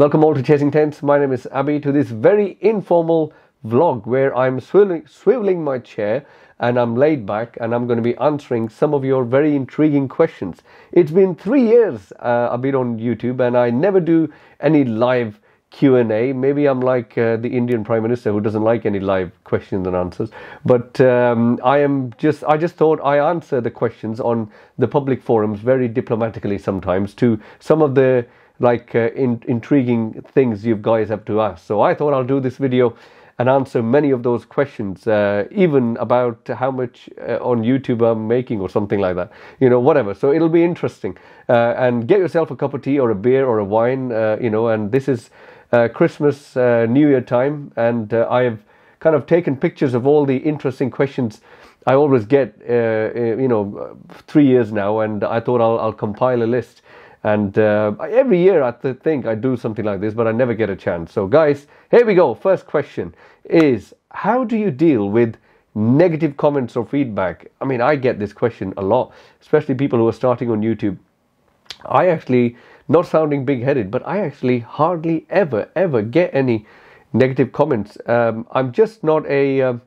Welcome all to Chasing Tenths. My name is Abby to this very informal vlog where I'm swiveling, swiveling my chair and I'm laid back and I'm going to be answering some of your very intriguing questions. It's been three years uh, I've been on YouTube and I never do any live Q&A. Maybe I'm like uh, the Indian Prime Minister who doesn't like any live questions and answers. But um, I am just, I just thought I answer the questions on the public forums very diplomatically sometimes to some of the like uh, in, intriguing things you guys have to ask. So I thought I'll do this video and answer many of those questions, uh, even about how much uh, on YouTube I'm making or something like that. You know, whatever. So it'll be interesting. Uh, and get yourself a cup of tea or a beer or a wine. Uh, you know, and this is uh, Christmas, New Year time, and I have kind of taken pictures of all the interesting questions. I always get, you know, three years now, and I thought I'll, I'll compile a list and uh, every year I think I do something like this, but I never get a chance. So, guys, here we go. First question is How do you deal with negative comments or feedback? I mean, I get this question a lot, especially people who are starting on YouTube. I actually, not sounding big headed, but I actually hardly ever, ever get any negative comments. Um, I'm just not a. am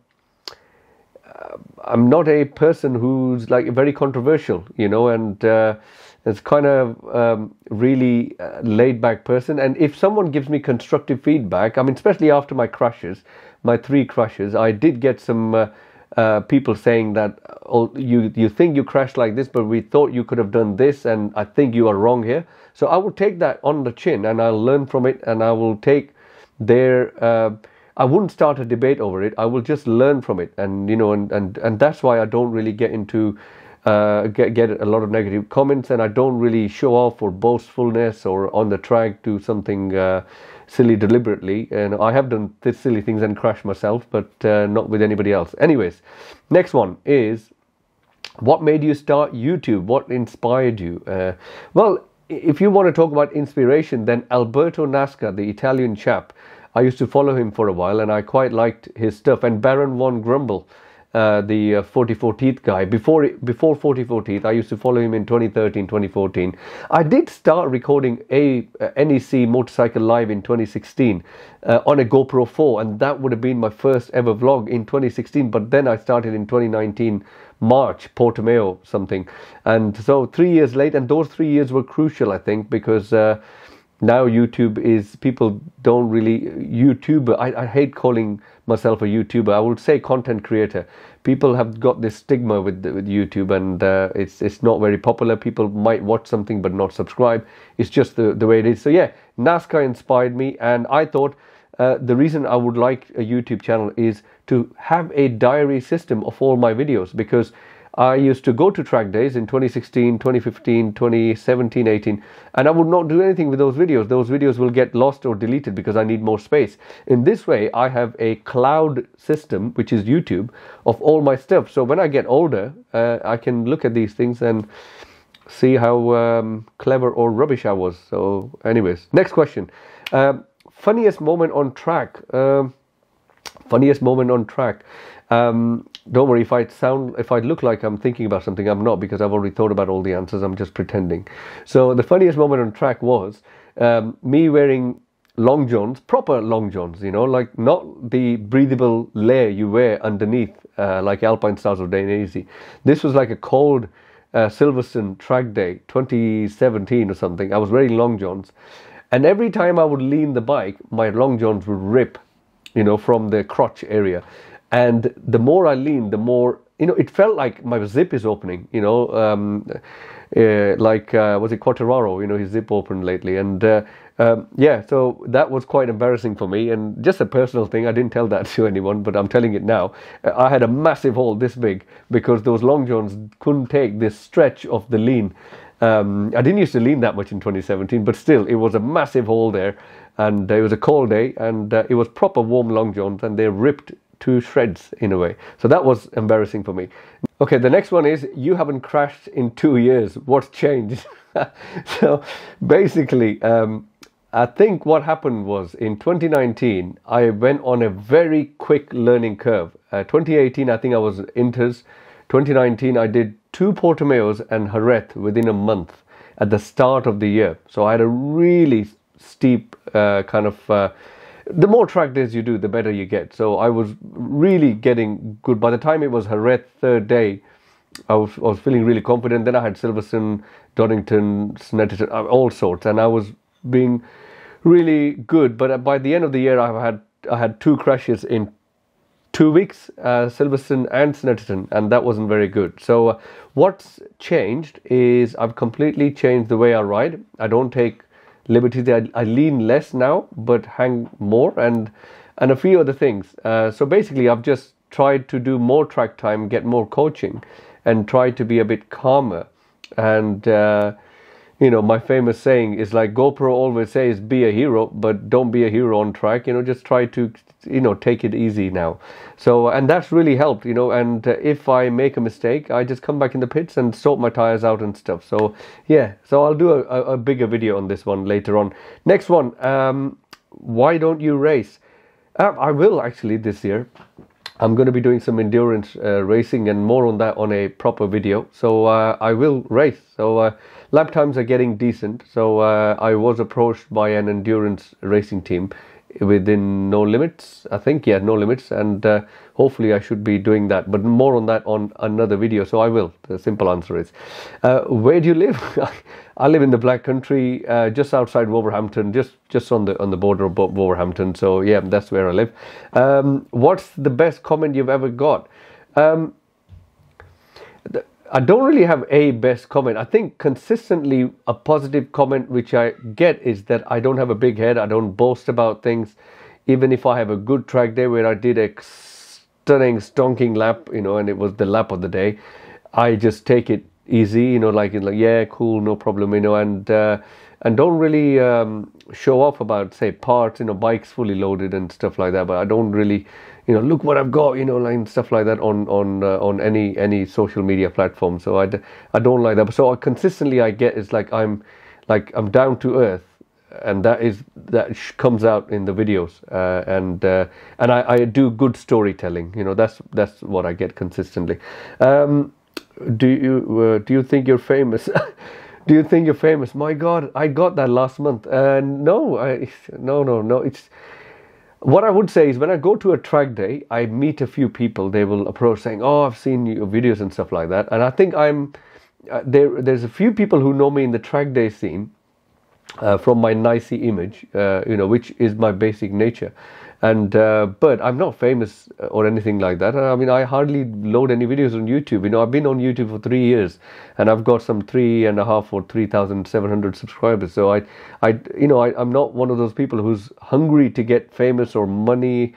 um, not a person who's like very controversial, you know, and uh, it's kind of um, really uh, laid back person. And if someone gives me constructive feedback, I mean, especially after my crushes, my three crushes, I did get some uh, uh, people saying that oh, you you think you crashed like this, but we thought you could have done this, and I think you are wrong here. So I will take that on the chin, and I'll learn from it, and I will take their. Uh, I wouldn't start a debate over it. I will just learn from it, and you know, and and and that's why I don't really get into uh, get, get a lot of negative comments, and I don't really show off or boastfulness or on the track do something uh, silly deliberately. And I have done this silly things and crashed myself, but uh, not with anybody else. Anyways, next one is what made you start YouTube? What inspired you? Uh, well, if you want to talk about inspiration, then Alberto Naska, the Italian chap, I used to follow him for a while, and I quite liked his stuff. And Baron von Grumble uh, the uh, 44 Teeth guy. Before before 44 Teeth, I used to follow him in 2013, 2014. I did start recording a uh, NEC motorcycle live in 2016 uh, on a GoPro 4, and that would have been my first ever vlog in 2016. But then I started in 2019 March, Portimao something, and so three years late, and those three years were crucial, I think, because uh, now YouTube is people don't really YouTuber. I, I hate calling myself a YouTuber. I would say content creator. People have got this stigma with with YouTube, and uh, it's it's not very popular. People might watch something but not subscribe. It's just the the way it is. So yeah, Naska inspired me, and I thought. Uh, the reason I would like a YouTube channel is to have a diary system of all my videos because I used to go to track days in 2016, 2015, 2017, 18, and I would not do anything with those videos. Those videos will get lost or deleted because I need more space. In this way, I have a cloud system, which is YouTube, of all my stuff. So when I get older, uh, I can look at these things and see how um, clever or rubbish I was. So, anyways, next question. Funniest moment on track. Funniest moment on track. Um, don't worry if I sound if I look like I'm thinking about something I'm not because I've already thought about all the answers I'm just pretending. So the funniest moment on track was um, me wearing long johns proper long johns you know like not the breathable layer you wear underneath uh, like Alpinestars of Dainese. This was like a cold uh, Silverstone track day 2017 or something. I was wearing long johns. And every time I would lean the bike my long johns would rip you know from the crotch area and the more I leaned, the more you know. It felt like my zip is opening. You know, um, uh, like uh, was it Quartararo? You know, his zip opened lately, and uh, um, yeah. So that was quite embarrassing for me, and just a personal thing. I didn't tell that to anyone, but I'm telling it now. I had a massive hole this big because those long johns couldn't take this stretch of the lean. Um, I didn't used to lean that much in 2017, but still, it was a massive hole there, and it was a cold day, and uh, it was proper warm long johns, and they ripped to shreds in a way. So that was embarrassing for me. Okay, the next one is you haven't crashed in two years. What's changed? so basically, um, I think what happened was in 2019, I went on a very quick learning curve. Uh, 2018, I think I was inters. 2019, I did two Portimaos and Jerez within a month at the start of the year. So I had a really steep uh, kind of. Uh, the more track days you do, the better you get. So I was really getting good. By the time it was Jerez third day, I was, I was feeling really confident. Then I had Silverstone, Donington, Snetterton, uh, all sorts, and I was being really good. But by the end of the year, I had I had two crashes in two weeks, uh, Silverstone and Snetterton, and that wasn't very good. So uh, what's changed is I've completely changed the way I ride. I don't take liberties. I, I lean less now, but hang more, and and a few other things. Uh, so basically, I've just tried to do more track time, get more coaching, and try to be a bit calmer. And uh, you know, my famous saying is like GoPro always says, "Be a hero, but don't be a hero on track." You know, just try to you know take it easy now. So and that's really helped. You know, and uh, if I make a mistake, I just come back in the pits and sort my tires out and stuff. So yeah, so I'll do a, a, bigger video on this one later on. Next one, um, why don't you race? Uh, I will actually this year. I'm going to be doing some endurance uh, racing and more on that on a proper video. So uh, I will race. So uh, lap times are getting decent. So uh, I was approached by an endurance racing team within no limits i think yeah no limits and uh, hopefully i should be doing that but more on that on another video so i will. The simple answer is uh, where do you live? I live in the black country uh, just outside wolverhampton just just on the on the border of wolverhampton so yeah that's where i live. Um, what's the best comment you've ever got? Um, I don't really have a best comment. I think consistently a positive comment which I get is that I don't have a big head. I don't boast about things. Even if I have a good track day where I did a stunning, stonking lap, you know, and it was the lap of the day, I just take it easy, you know, like like yeah, cool, no problem, you know, and uh, and don't really um, show off about say parts, you know, bikes fully loaded and stuff like that. But I don't really you know, look what I've got, you know, like stuff like that on on uh, on any any social media platform. So I, I don't like that. So I consistently I get is like I'm like I'm down to earth, and that is that comes out in the videos, uh, and uh, and I, I do good storytelling. You know, that's that's what I get consistently. Um, do you uh, do you think you're famous? do you think you're famous? My God, I got that last month. Uh, no, I no no no. It's what I would say is when I go to a track day, I meet a few people. They will approach saying, "Oh, I've seen your videos and stuff like that." And I think I'm uh, there. There's a few people who know me in the track day scene uh, from my nicey image, uh, you know, which is my basic nature and uh, but I'm not famous uh, or anything like that. I mean, I hardly load any videos on YouTube. You know, I've been on YouTube for three years, and I've got some three and a half or three thousand seven hundred subscribers. So I, I, you know, I, I'm not one of those people who's hungry to get famous or money.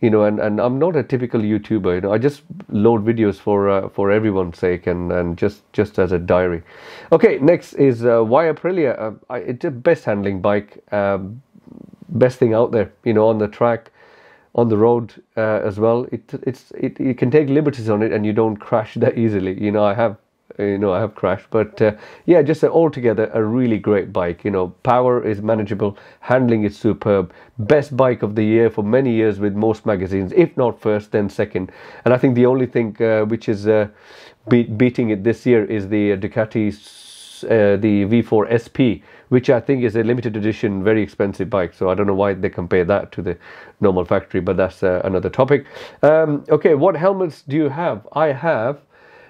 You know, and, and I'm not a typical YouTuber. You know, I just load videos for uh, for everyone's sake and, and just just as a diary. Okay, next is uh, why Aprilia. Uh, it's a best handling bike. Um, best thing out there, you know, on the track, on the road uh, as well. It it's it you can take liberties on it and you don't crash that easily. You know, I have you know I have crashed, but uh, yeah, just altogether a really great bike. You know, power is manageable, handling is superb, best bike of the year for many years with most magazines, if not first, then second. And I think the only thing uh, which is uh, be- beating it this year is the Ducati uh, the V4 SP which I think is a limited edition, very expensive bike. So I don't know why they compare that to the normal factory, but that's uh, another topic. Um, okay, what helmets do you have? I have.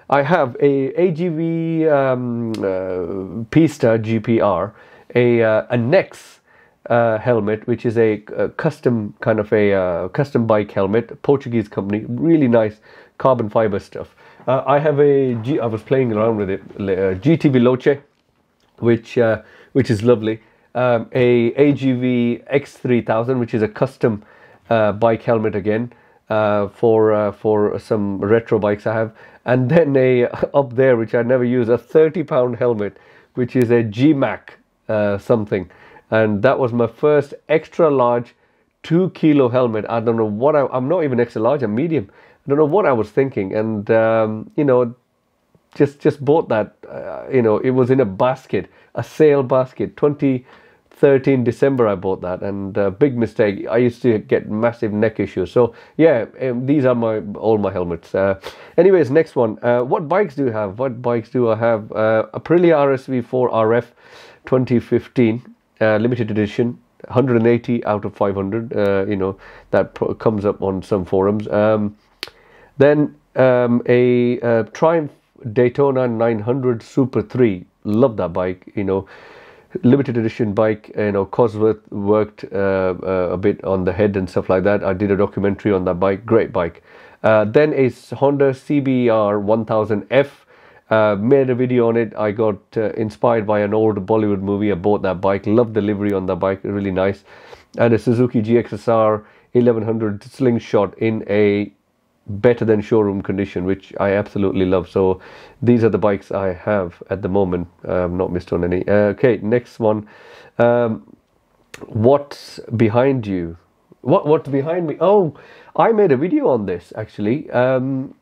I have a AGV um, uh, Pista GPR, a uh, a Nexx uh, helmet, which is a, a, custom kind of a uh, custom bike helmet, Portuguese company, really nice carbon fiber stuff. Uh, I have a G, I was playing around with it, uh, GT Veloce, which uh, which is lovely. Um, a AGV X3000, which is a custom uh, bike helmet again uh, for uh, for some retro bikes I have, and then a up there which I never use a 30 pound helmet, which is a GMAC uh, something, and that was my first extra large two kilo helmet. I don't know what I, am not even extra large. I'm medium. I don't know what I was thinking, and um, you know just just bought that. Uh, you know, it was in a basket, a sale basket. 2013 December, I bought that, and uh, big mistake. I used to get massive neck issues. So yeah, um, these are my all my helmets. Uh, anyways, next one. Uh, what bikes do you have? What bikes do I have? Uh, Aprilia RSV4 RF 2015. uh, limited edition, 180 out of 500. Uh, you know that comes up on some forums. Um, then um, a Triumph Daytona 900 Super 3. Love that bike. You know, limited edition bike. You know, Cosworth worked uh, uh, a bit on the head and stuff like that. I did a documentary on that bike. Great bike. Uh, then a Honda CBR 1000F. Uh, made a video on it. I got uh, inspired by an old Bollywood movie. I bought that bike. Loved the livery on that bike. Really nice. And a Suzuki GSX-R 1100 slingshot in a better than showroom condition, which I absolutely love. So these are the bikes I have at the moment. I've not missed on any. Uh, okay, next one. Um, what's behind you? What what's behind me? Oh, I made a video on this actually. Um,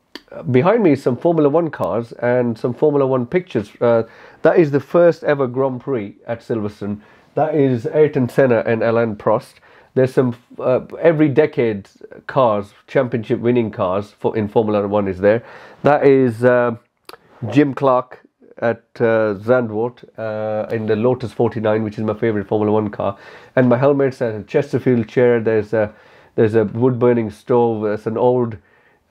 behind me is some Formula One cars and some Formula One pictures. Uh, that is the first ever Grand Prix at Silverstone. That is Ayrton Senna and Alain Prost. There's some uh, every decade cars, championship winning cars for in Formula One is there. That is uh, Jim Clark at uh, Zandvoort uh, in the Lotus 49, which is my favorite Formula One car. And my helmet's a Chesterfield chair. There's a there's a wood burning stove. There's an old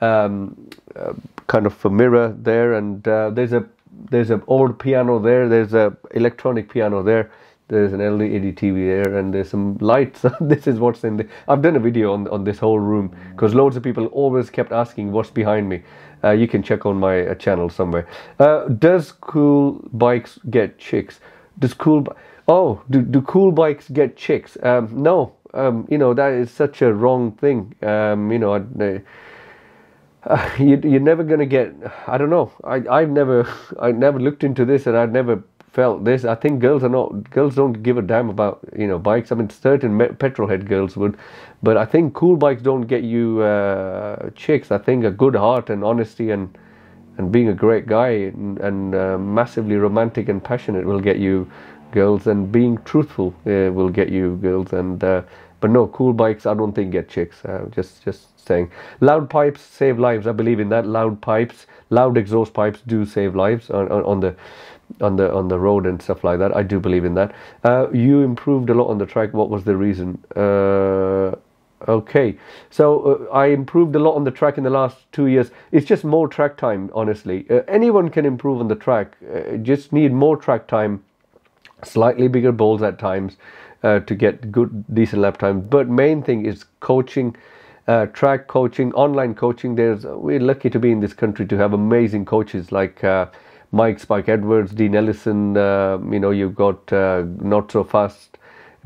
um, uh, kind of a mirror there, and uh, there's a there's an old piano there. There's a electronic piano there. There's an LED TV there, and there's some lights. this is what's in the. I've done a video on on this whole room because loads of people always kept asking what's behind me. Uh, you can check on my uh, channel somewhere. Uh, does cool bikes get chicks? Does cool oh do do cool bikes get chicks? Um, no, um, you know that is such a wrong thing. Um, you know. I, you, you're never going to get i don't know I, i've never i never looked into this and i've never felt this i think girls are not girls don't give a damn about you know bikes. I mean certain me- petrol head girls would but i think cool bikes don't get you uh, chicks. I think a good heart and honesty and and being a great guy and, and uh, massively romantic and passionate will get you girls and being truthful uh, will get you girls. And uh, but no cool bikes i don't think get chicks. Uh, just just saying. Loud pipes save lives. I believe in that. Loud pipes loud exhaust pipes do save lives on, on, on the on the on the road and stuff like that. I do believe in that. Uh, you improved a lot on the track. What was the reason? Uh, okay. So uh, i improved a lot on the track in the last two years. It's just more track time honestly. Uh, anyone can improve on the track. Uh, just need more track time slightly bigger balls at times uh, to get good decent lap time. But main thing is coaching track coaching online coaching. There's we're lucky to be in this country to have amazing coaches like mike spike edwards dean ellison uh, you know you've got uh, not so fast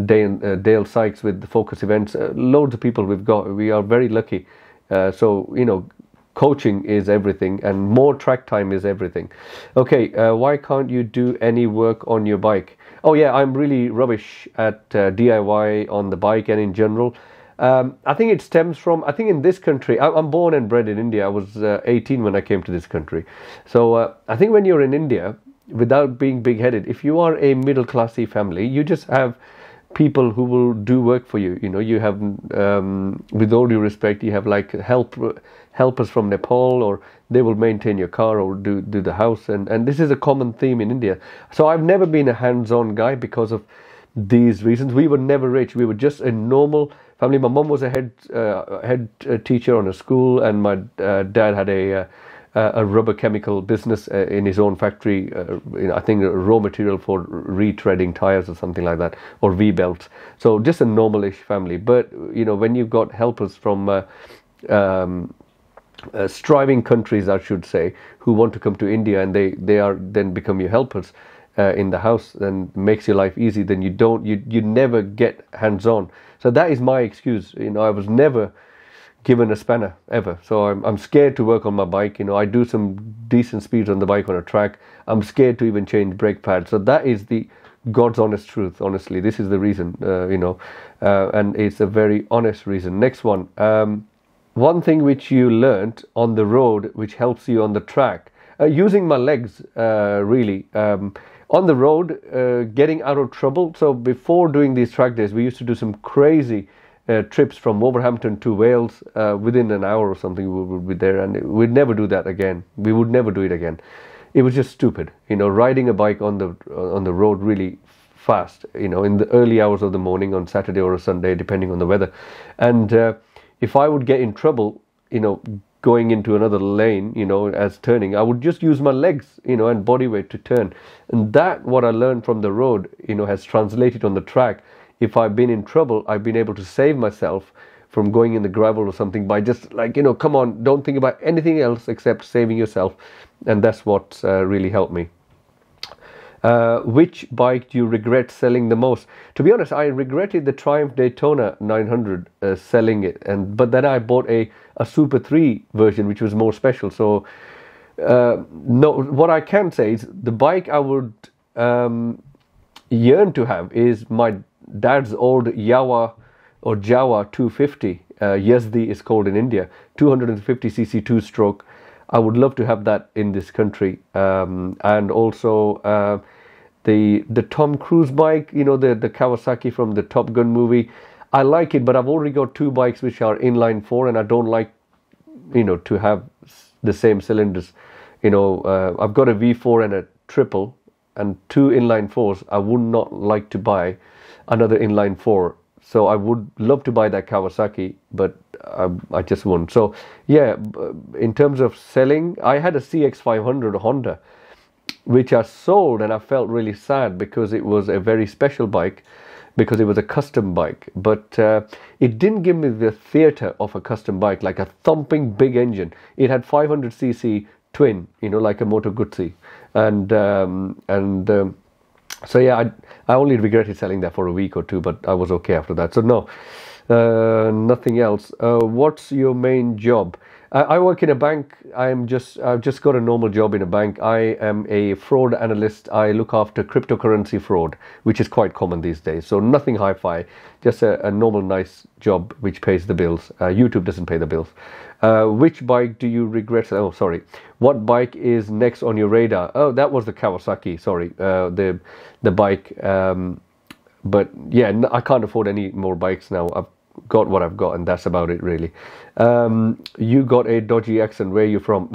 dale, uh, dale sykes with the focus events. Uh, loads of people we've got. We are very lucky. Uh, so you know coaching is everything and more track time is everything. Okay why can't you do any work on your bike? Oh yeah i'm really rubbish at diy on the bike and in general um, i think it stems from i think in this country I, i'm born and bred in india i was uh, 18 when i came to this country so uh, i think when you're in india without being big-headed if you are a middle classy family you just have people who will do work for you. You know, you have, um, with all due respect, you have like help helpers from Nepal, or they will maintain your car or do do the house, and and this is a common theme in India. So I've never been a hands-on guy because of these reasons. We were never rich. We were just a normal family. My mom was a head uh, head uh, teacher on a school, and my uh, dad had a uh, a rubber chemical business uh, in his own factory. I think raw material for retreading tires or something like that, or V belts. So just a normalish family. But you know, when you've got helpers from um, uh, striving countries, I should say, who want to come to India and they they are then become your helpers. Uh, in the house then makes your life easy then you don't you you never get hands on so that is my excuse you know i was never given a spanner ever. So I'm, I'm scared to work on my bike. You know, I do some decent speeds on the bike on a track. I'm scared to even change brake pads. So that is the God's honest truth. Honestly, this is the reason. Uh, you know, uh, and it's a very honest reason. Next one. Um, one thing which you learned on the road, which helps you on the track, uh, using my legs uh, really. Um, on the road, uh, getting out of trouble. So before doing these track days, we used to do some crazy uh, trips from Wolverhampton to Wales uh, within an hour or something we would be there and we'd never do that again we would never do it again it was just stupid you know riding a bike on the on the road really fast, you know, in the early hours of the morning on Saturday or a Sunday, depending on the weather. And uh, if I would get in trouble, you know, going into another lane, you know, as turning, I would just use my legs, you know, and body weight to turn. And that, what I learned from the road, you know, has translated on the track. If I've been in trouble, I've been able to save myself from going in the gravel or something by just like, you know, come on, don't think about anything else except saving yourself. And that's what uh, really helped me. Uh, which bike do you regret selling the most? To be honest, I regretted the Triumph Daytona 900 uh, selling it, and but then I bought a a Super 3 version, which was more special. So, uh, no, what I can say is the bike I would um, yearn to have is my dad's old Yawa or Jawa 250. Uh, Yezdi is called in India, 250cc two stroke. I would love to have that in this country, um, and also uh, the the Tom Cruise bike, you know, the the Kawasaki from the Top Gun movie. I like it, but I've already got two bikes which are inline four, and I don't like, you know, to have the same cylinders. You know, uh, I've got a V4 and a triple, and two inline fours. I would not like to buy another inline four. So I would love to buy that Kawasaki, but I, I just won't. So yeah, in terms of selling, I had a CX500 Honda, which I sold, and I felt really sad because it was a very special bike, because it was a custom bike. But uh, it didn't give me the theatre of a custom bike, like a thumping big engine. It had 500cc twin, you know, like a Moto Guzzi, and um, and um, so yeah, I I only regretted selling that for a week or two, but I was okay after that. So no, nothing else. Uh, what's your main job? Uh, I work in a bank. I'm just I've just got a normal job in a bank. I am a fraud analyst. I look after cryptocurrency fraud, which is quite common these days. So nothing hi-fi, just a, a normal nice job which pays the bills. Uh, YouTube doesn't pay the bills. Uh, which bike do you regret? Oh, sorry. What bike is next on your radar? Oh, that was the Kawasaki. Sorry, uh, the the bike. Um, but yeah, I can't afford any more bikes now. I've got what I've got, and that's about it, really. Um, you got a dodgy accent. Where are you from?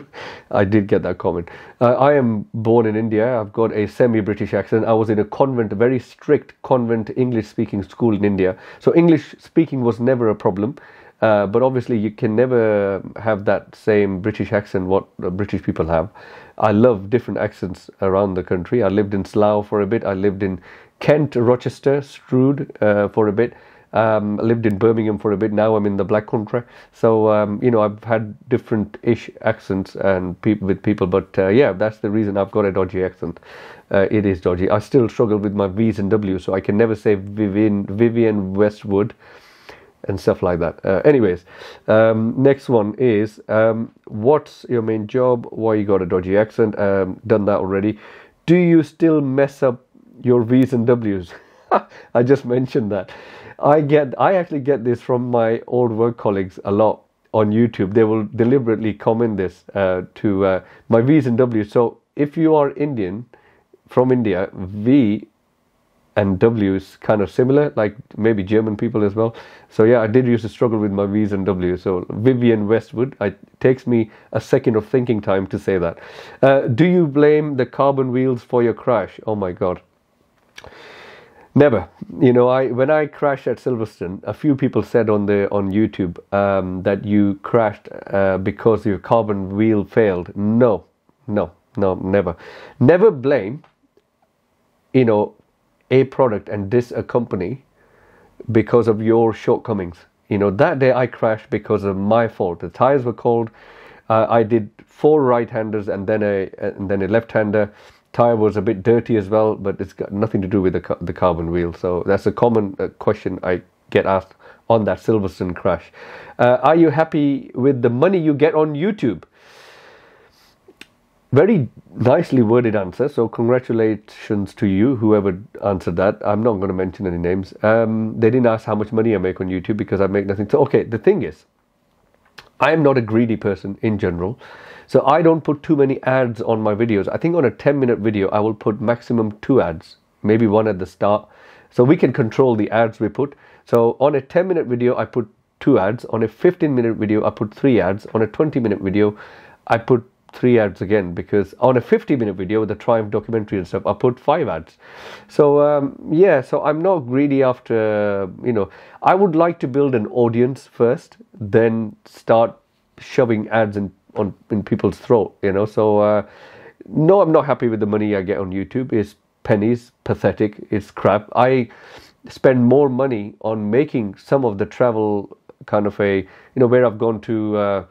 I did get that comment. Uh, I am born in India. I've got a semi-British accent. I was in a convent, a very strict convent English-speaking school in India, so English speaking was never a problem. Uh, but obviously, you can never have that same British accent what British people have. I love different accents around the country. I lived in Slough for a bit. I lived in Kent, Rochester, Strood uh, for a bit. Um, lived in Birmingham for a bit. Now I'm in the Black Country. So um, you know I've had different-ish accents and people with people, but uh, yeah, that's the reason I've got a dodgy accent. Uh, it is dodgy. I still struggle with my V's and W's, so I can never say Vivian Vivienne Westwood and stuff like that. Uh, anyways, um, next one is um, what's your main job? Why you got a dodgy accent? Um, done that already. Do you still mess up your V's and W's? I just mentioned that. I get, I actually get this from my old work colleagues a lot on YouTube. They will deliberately comment this uh, to uh, my V's and W's. So if you are Indian from India, V and W is kind of similar, like maybe German people as well. So yeah, I did used to struggle with my V's and W's. So Vivienne Westwood, it takes me a second of thinking time to say that. Uh, do you blame the carbon wheels for your crash? Oh my God. Never. You know, I when I crashed at Silverstone, a few people said on the on YouTube um, that you crashed uh, because your carbon wheel failed. No, no, no, never, never blame. You know, a product and this a company because of your shortcomings. You know, that day I crashed because of my fault. The tires were cold. Uh, I did four right-handers and then a and then a left-hander. Tire was a bit dirty as well, but it's got nothing to do with the the carbon wheel. So that's a common uh, question I get asked on that Silverstone crash. Uh, are you happy with the money you get on YouTube? very nicely worded answer. So congratulations to you, whoever answered that. I'm not going to mention any names. Um, they didn't ask how much money I make on YouTube because I make nothing. So okay, the thing is, I am not a greedy person in general. So I don't put too many ads on my videos. I think on a 10 minute video, I will put maximum two ads, maybe one at the start. So we can control the ads we put. So on a 10 minute video, I put two ads. On a 15 minute video, I put three ads. On a 20 minute video, I put three ads again because on a 50 minute video with the Triumph documentary and stuff, I put five ads. So um, yeah, so I'm not greedy after you know. I would like to build an audience first, then start shoving ads in on in people's throat. You know, so uh, no, I'm not happy with the money I get on YouTube. It's pennies, pathetic. It's crap. I spend more money on making some of the travel kind of a you know where I've gone to. Uh,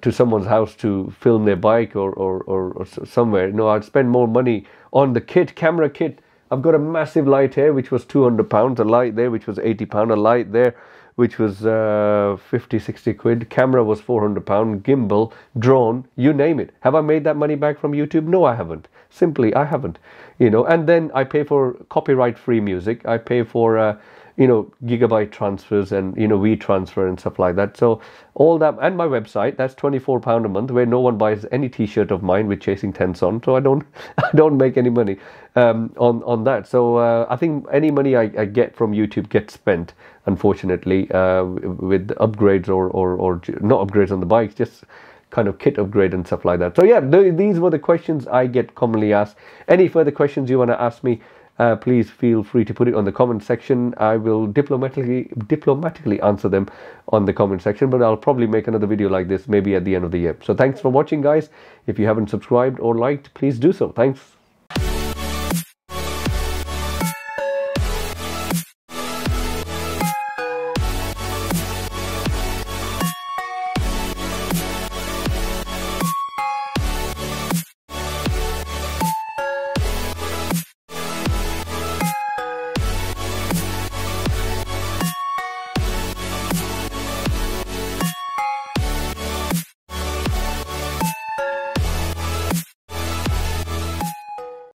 to someone's house to film their bike or, or, or, or somewhere. No, I'd spend more money on the kit, camera kit. I've got a massive light here, which was 200 pounds, a light there, which was 80 pound, a light there, which was uh, 50, 60 quid. Camera was 400 pound, gimbal, drone, you name it. Have I made that money back from YouTube? No, I haven't. Simply, I haven't. You know, and then I pay for copyright free music. I pay for uh, you know gigabyte transfers and you know WeTransfer and stuff like that. So all that and my website that's 24 pound a month where no one buys any t-shirt of mine with chasing tenths on so i don't i don't make any money um, on on that. So uh, i think any money I, I, get from youtube gets spent unfortunately uh, with upgrades or, or or not upgrades on the bikes just kind of kit upgrade and stuff like that. So yeah th- these were the questions i get commonly asked. Any further questions you want to ask me uh, please feel free to put it on the comment section. I will diplomatically diplomatically answer them on the comment section, but I'll probably make another video like this maybe at the end of the year. So thanks for watching, guys. If you haven't subscribed or liked, please do so. Thanks.